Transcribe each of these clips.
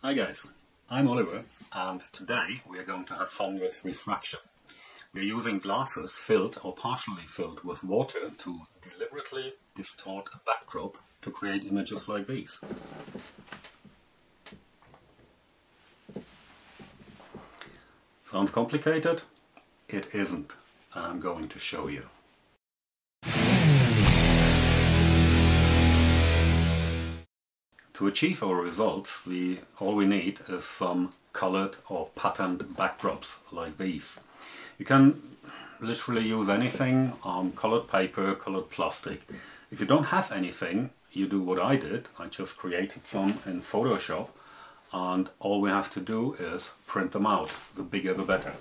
Hi guys, I'm Oliver and today we are going to have fun with refraction. We're using glasses filled or partially filled with water to deliberately distort a backdrop to create images like these. Sounds complicated? It isn't. I'm going to show you. To achieve our results, we all we need is some colored or patterned backdrops like these. You can literally use anything, um, colored paper, colored plastic. If you don't have anything, you do what I did. I just created some in Photoshop and all we have to do is print them out. The bigger the better.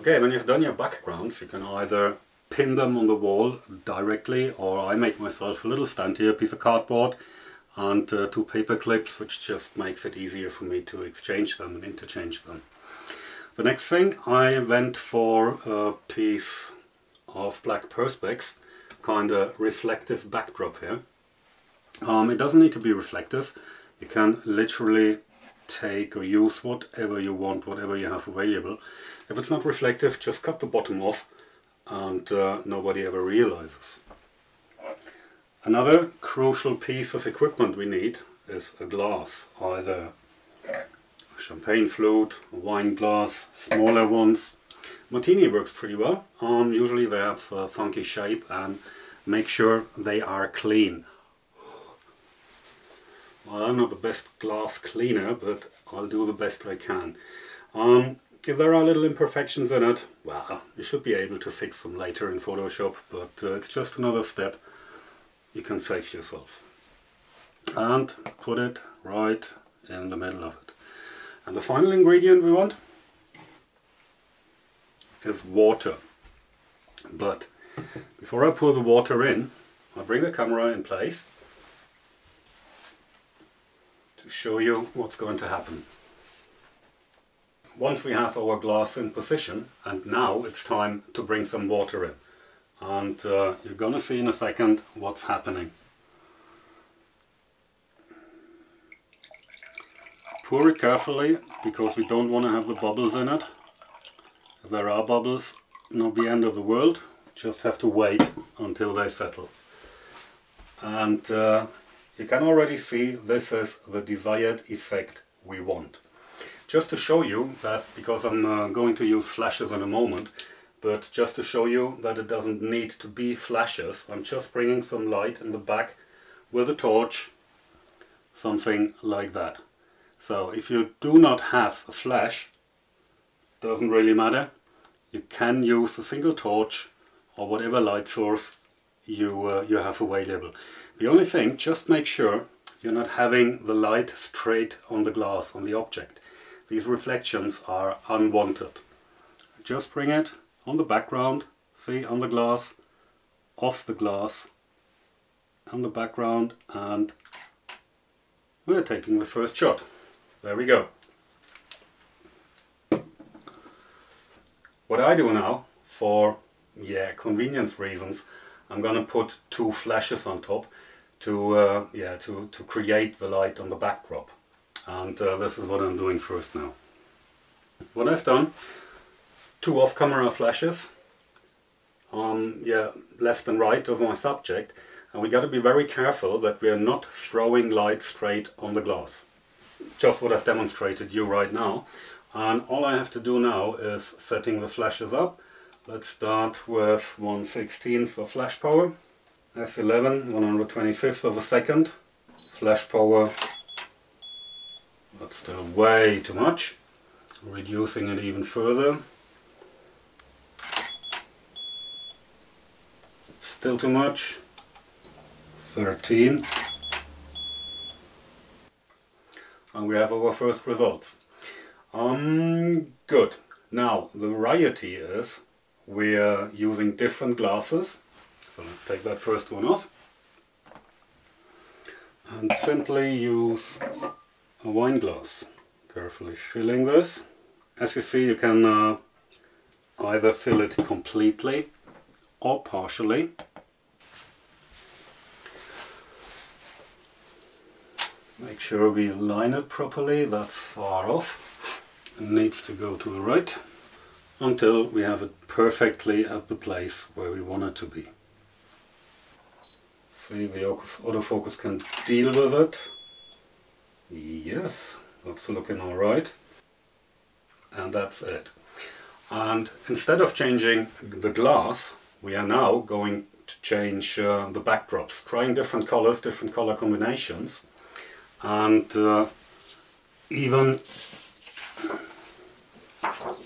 Okay, when you've done your backgrounds, you can either pin them on the wall directly or I make myself a little stand here, a piece of cardboard and uh, two paper clips which just makes it easier for me to exchange them and interchange them. The next thing I went for a piece of black perspex, kind of reflective backdrop here. Um, it doesn't need to be reflective, you can literally take or use whatever you want, whatever you have available. If it's not reflective, just cut the bottom off and uh, nobody ever realizes. Another crucial piece of equipment we need is a glass, either a champagne flute, a wine glass, smaller ones. Martini works pretty well. Um, usually they have a funky shape and make sure they are clean. Well, I'm not the best glass cleaner, but I'll do the best I can. Um, if there are little imperfections in it, well, you should be able to fix them later in Photoshop, but uh, it's just another step you can save yourself. And put it right in the middle of it. And the final ingredient we want is water. But before I pour the water in, I bring the camera in place to show you what's going to happen once we have our glass in position and now it's time to bring some water in and uh, you're gonna see in a second what's happening. Pour it carefully because we don't want to have the bubbles in it. If there are bubbles, not the end of the world, just have to wait until they settle. And uh, you can already see this is the desired effect we want. Just to show you that, because I'm uh, going to use flashes in a moment, but just to show you that it doesn't need to be flashes, I'm just bringing some light in the back with a torch, something like that. So if you do not have a flash, doesn't really matter, you can use a single torch or whatever light source you, uh, you have available. The only thing, just make sure you're not having the light straight on the glass, on the object. These reflections are unwanted. Just bring it on the background, see on the glass, off the glass, on the background and we're taking the first shot. There we go. What I do now, for yeah convenience reasons, I'm gonna put two flashes on top to uh, yeah to, to create the light on the backdrop and uh, this is what I'm doing first now. What I've done, two off-camera flashes, um, yeah, left and right of my subject and we got to be very careful that we are not throwing light straight on the glass. Just what I've demonstrated you right now and all I have to do now is setting the flashes up. Let's start with 1 16th of flash power, f11 125th of a second, flash power that's still way too much. Reducing it even further. Still too much. 13. And we have our first results. Um, good. Now, the variety is we're using different glasses. So let's take that first one off. And simply use a wine glass. Carefully filling this. As you see you can uh, either fill it completely or partially. Make sure we line it properly, that's far off. It needs to go to the right until we have it perfectly at the place where we want it to be. See, the autofocus can deal with it Yes, that's looking alright. And that's it. And instead of changing the glass, we are now going to change uh, the backdrops, trying different colors, different color combinations, and uh, even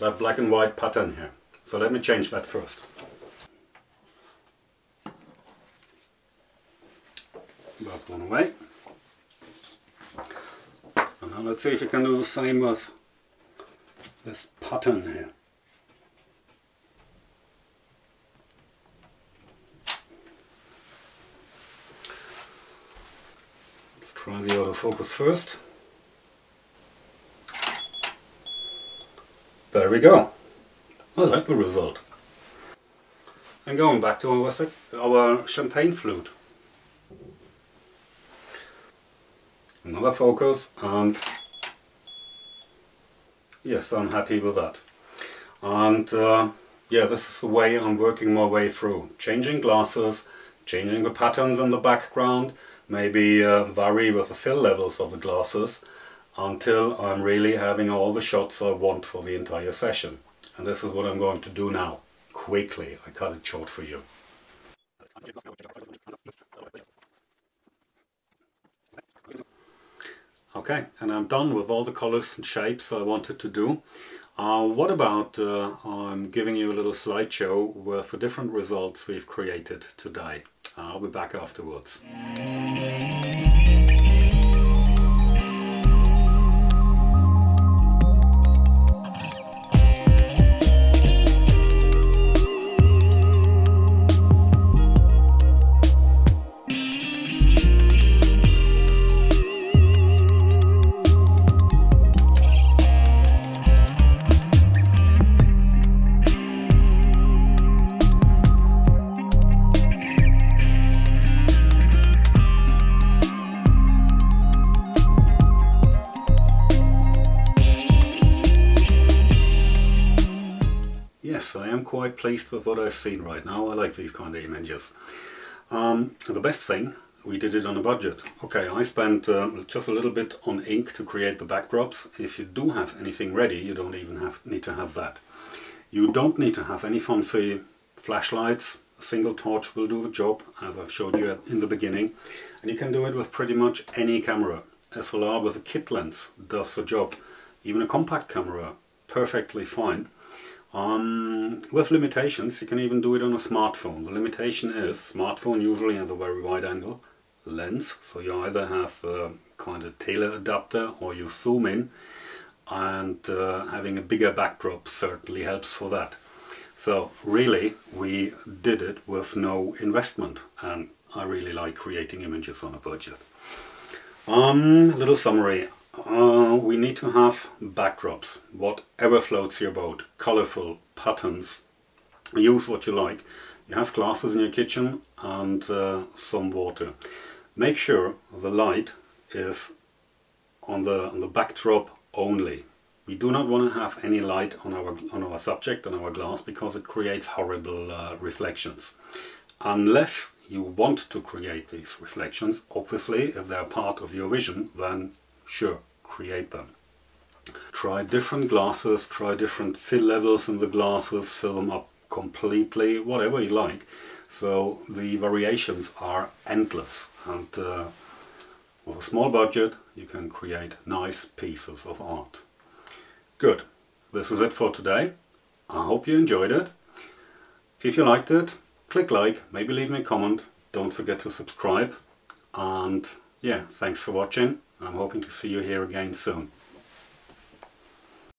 that black and white pattern here. So let me change that first. That one away. Now let's see if we can do the same with this pattern here. Let's try the autofocus first. There we go. I like the result. And going back to our, our champagne flute. Another focus and yes I'm happy with that. And uh, yeah this is the way I'm working my way through. Changing glasses, changing the patterns in the background, maybe uh, vary with the fill levels of the glasses until I'm really having all the shots I want for the entire session. And this is what I'm going to do now, quickly. I cut it short for you. Okay, and I'm done with all the colors and shapes I wanted to do. Uh, what about uh, I'm giving you a little slideshow with the different results we've created today. I'll be back afterwards. Quite pleased with what I've seen right now. I like these kind of images. Um, the best thing, we did it on a budget. Okay, I spent uh, just a little bit on ink to create the backdrops. If you do have anything ready, you don't even have need to have that. You don't need to have any fancy flashlights. A single torch will do the job, as I've showed you in the beginning. And you can do it with pretty much any camera. SLR with a kit lens does the job. Even a compact camera, perfectly fine. Um, with limitations, you can even do it on a smartphone. The limitation is smartphone usually has a very wide angle lens, so you either have a kind of tailor adapter or you zoom in and uh, having a bigger backdrop certainly helps for that. So really we did it with no investment and I really like creating images on a budget. Um, little summary. Uh, we need to have backdrops, whatever floats your boat, colorful patterns, use what you like. You have glasses in your kitchen and uh, some water. Make sure the light is on the, on the backdrop only. We do not want to have any light on our, on our subject, on our glass, because it creates horrible uh, reflections. Unless you want to create these reflections, obviously, if they're part of your vision, then sure, create them. Try different glasses, try different fill levels in the glasses, fill them up completely, whatever you like. So the variations are endless and uh, with a small budget you can create nice pieces of art. Good, this is it for today. I hope you enjoyed it. If you liked it, click like, maybe leave me a comment. Don't forget to subscribe and yeah, thanks for watching. I'm hoping to see you here again soon.